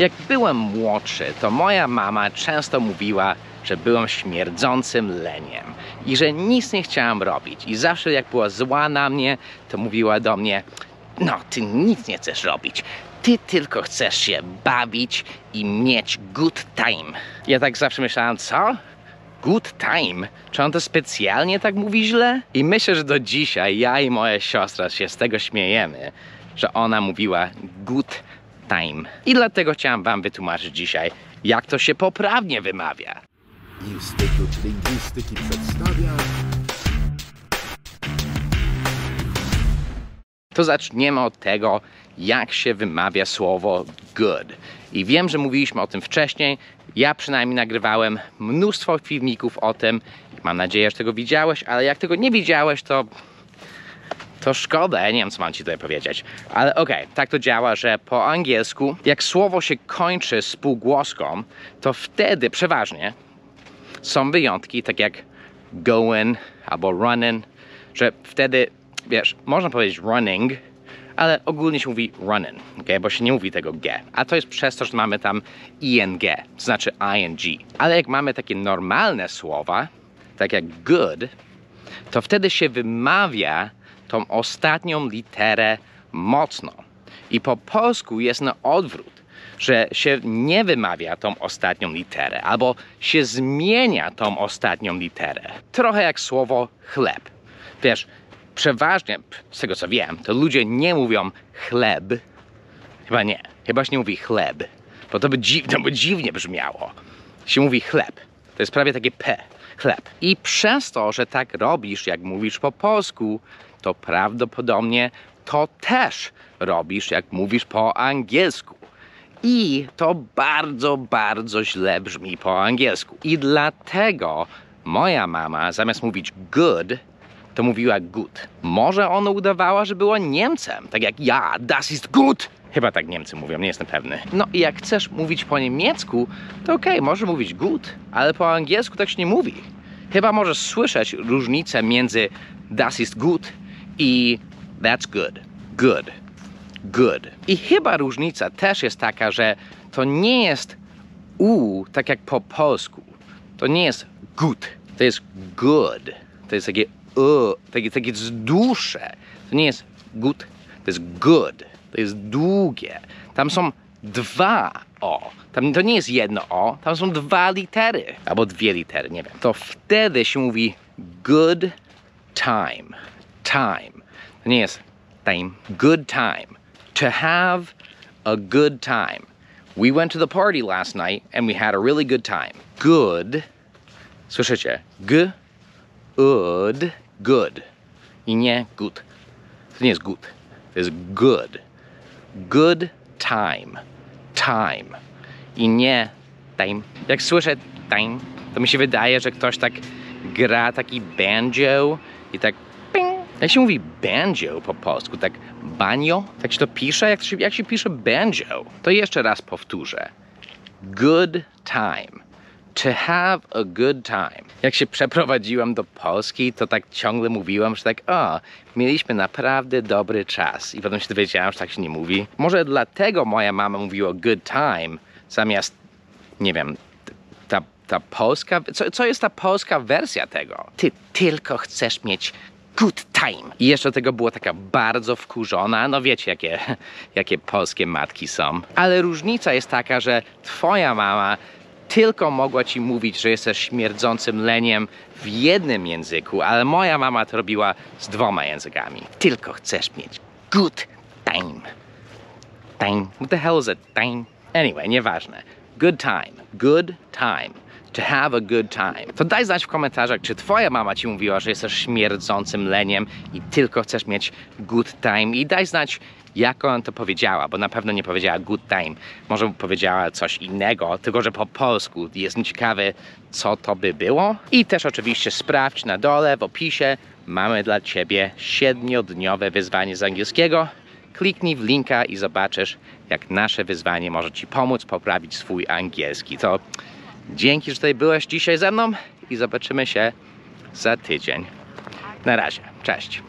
Jak byłem młodszy, to moja mama często mówiła, że byłem śmierdzącym leniem i że nic nie chciałam robić. I zawsze jak była zła na mnie, to mówiła do mnie: No, ty nic nie chcesz robić. Ty tylko chcesz się bawić i mieć good time. Ja tak zawsze myślałam, co? Good time? Czy on to specjalnie tak mówi źle? I myślę, że do dzisiaj ja i moja siostra się z tego śmiejemy, że ona mówiła good time. I dlatego chciałam wam wytłumaczyć dzisiaj, jak to się poprawnie wymawia. Instytut Lingwistyki przedstawia To zaczniemy od tego, jak się wymawia słowo good. I wiem, że mówiliśmy o tym wcześniej. Ja przynajmniej nagrywałem mnóstwo filmików o tym. Mam nadzieję, że tego widziałeś, ale jak tego nie widziałeś, to to szkoda, nie wiem co mam ci tutaj powiedzieć. Ale okej, tak to działa, że po angielsku, jak słowo się kończy spółgłoską, to wtedy przeważnie są wyjątki, tak jak going albo running, że wtedy, wiesz, można powiedzieć running, ale ogólnie się mówi running, okay? bo się nie mówi tego g. A to jest przez to, że mamy tam ing, to znaczy ing. Ale jak mamy takie normalne słowa, tak jak good, to wtedy się wymawia tą ostatnią literę mocno. I po polsku jest na odwrót, że się nie wymawia tą ostatnią literę, albo się zmienia tą ostatnią literę. Trochę jak słowo chleb. Wiesz, przeważnie, z tego co wiem, to ludzie nie mówią chleb. Chyba nie. Chyba się nie mówi chleb, bo to by, dziw, to by dziwnie brzmiało. Się mówi chleb. To jest prawie takie P. Chleb. I przez to, że tak robisz, jak mówisz po polsku, to prawdopodobnie to też robisz, jak mówisz po angielsku. I to bardzo, bardzo źle brzmi po angielsku. I dlatego moja mama zamiast mówić good, to mówiła good. Może ona udawała, że była Niemcem, tak jak ja, das ist gut. Chyba tak Niemcy mówią, nie jestem pewny. No i jak chcesz mówić po niemiecku, to okej, możesz mówić good, ale po angielsku tak się nie mówi. Chyba możesz słyszeć różnicę między das ist gut i that's good. Good. Good. I chyba różnica też jest taka, że to nie jest u, tak jak po polsku. To nie jest good, to jest good. To jest takie u, takie, takie dłuższe. To nie jest good, to jest good. To jest długie. Tam są dwa o. Tam to nie jest jedno o, tam są dwa litery. Albo dwie litery, nie wiem. To wtedy się mówi good time. Time. To nie jest time. Good time. To have a good time. We went to the party last night and we had a really good time. Good. Słyszycie? G, ud, good. I nie good. To nie jest good. To jest good. Good time. Time. I nie time. Jak słyszę time, to mi się wydaje, że ktoś tak gra taki banjo i tak ping. Jak się mówi banjo po polsku? Tak banjo? Tak się to pisze? Jak się, jak się pisze banjo? To jeszcze raz powtórzę. Good time. To have a good time. Jak się przeprowadziłem do Polski, to tak ciągle mówiłem, że tak, o, mieliśmy naprawdę dobry czas. I potem się dowiedziałem, że tak się nie mówi. Może dlatego moja mama mówiła good time, zamiast, nie wiem, ta, ta polska, co, co jest ta polska wersja tego? Ty tylko chcesz mieć good time. I jeszcze do tego była taka bardzo wkurzona, no wiecie jakie, jakie polskie matki są. Ale różnica jest taka, że twoja mama tylko mogła ci mówić, że jesteś śmierdzącym leniem w jednym języku, ale moja mama to robiła z dwoma językami. Tylko chcesz mieć good time. Time. What the hell is a time? Anyway, nieważne. Good time. Good time. To have a good time. To daj znać w komentarzach, czy twoja mama ci mówiła, że jesteś śmierdzącym leniem i tylko chcesz mieć good time. I daj znać, jak ona to powiedziała, bo na pewno nie powiedziała good time. Może powiedziała coś innego, tylko że po polsku. Jestem ciekawy, co to by było. I też oczywiście sprawdź na dole w opisie. Mamy dla ciebie siedmiodniowe wyzwanie z angielskiego. Kliknij w linka i zobaczysz, jak nasze wyzwanie może Ci pomóc poprawić swój angielski. To dzięki, że tutaj byłeś dzisiaj ze mną i zobaczymy się za tydzień. Na razie, cześć.